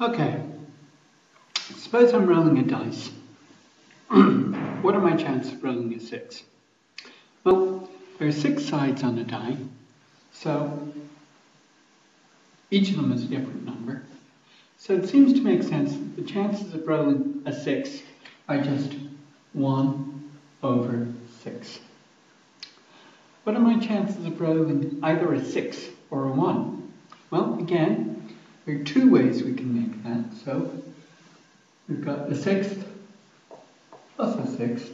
Okay, suppose I'm rolling a dice. what are my chances of rolling a 6? Well, there are six sides on a die, so each of them is a different number. So it seems to make sense that the chances of rolling a 6 are just 1 over 6. What are my chances of rolling either a 6 or a 1? Well, again, there are two ways we can make. So we've got the sixth plus a sixth.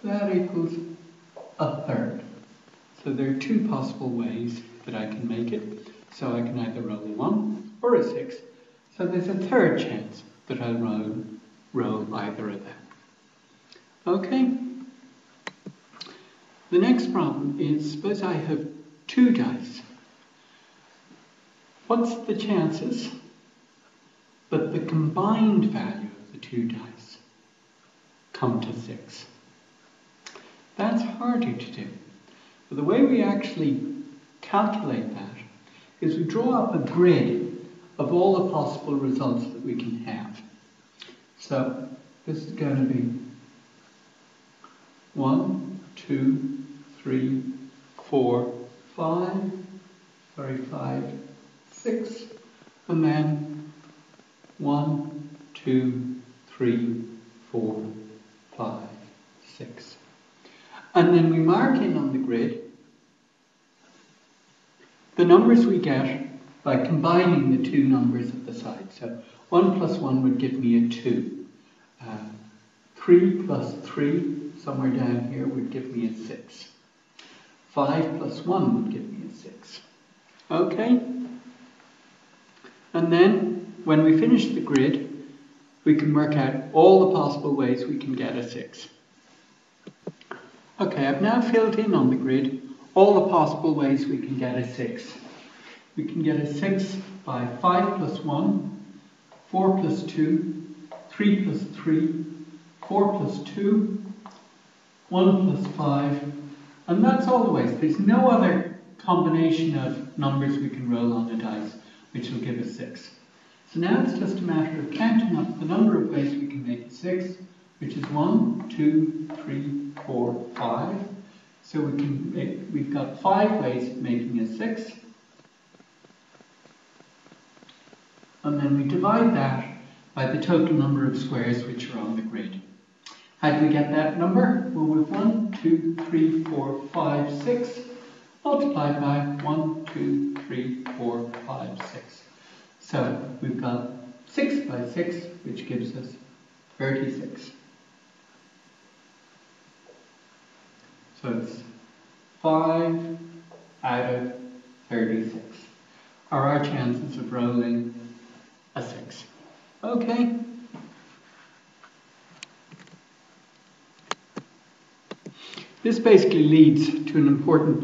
So that equals a third. So there are two possible ways that I can make it. So I can either roll a 1 or a 6. So there's a third chance that I'll roll, roll either of them. Okay? The next problem is suppose I have two dice. What's the chances that the combined value of the two dice come to 6? That's harder to do. But the way we actually calculate that is we draw up a grid of all the possible results that we can have. So this is going to be 1, 2, 3, 4, 5, sorry, 5, six, and then one, two, three, four, five, six. And then we mark in on the grid the numbers we get by combining the two numbers at the side. So 1 plus 1 would give me a 2. Uh, 3 plus 3, somewhere down here, would give me a 6. 5 plus 1 would give me a 6. Okay? And then, when we finish the grid, we can work out all the possible ways we can get a 6. Okay, I've now filled in on the grid all the possible ways we can get a 6. We can get a 6 by 5 plus 1, 4 plus 2, 3 plus 3, 4 plus 2, 1 plus 5, and that's all the ways. There's no other combination of numbers we can roll on the dice which will give us 6. So now it's just a matter of counting up the number of ways we can make a 6, which is 1, 2, 3, 4, 5. So we can make, we've got 5 ways of making a 6. And then we divide that by the total number of squares which are on the grid. How do we get that number? Well, with 1, 2, 3, 4, 5, 6 multiplied by 1, 2, 3, 4, 5, 6. So we've got 6 by 6, which gives us 36. So it's 5 out of 36 are our chances of rolling a 6. Okay? This basically leads to an important